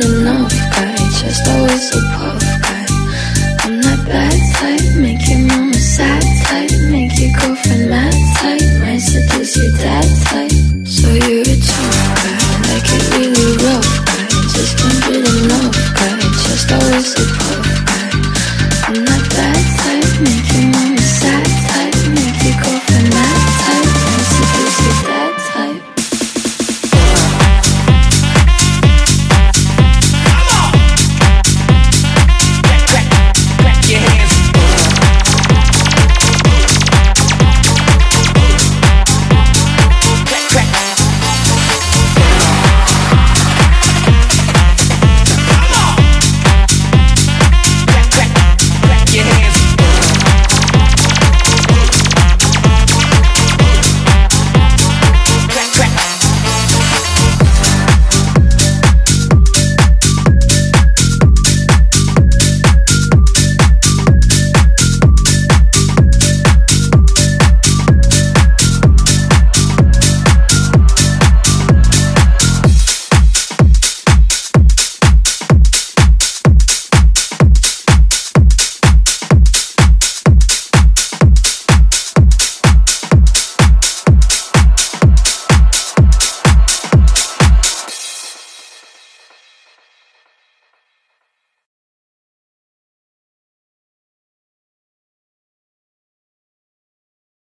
good enough guy, just always a puff guy. I'm that bad type, make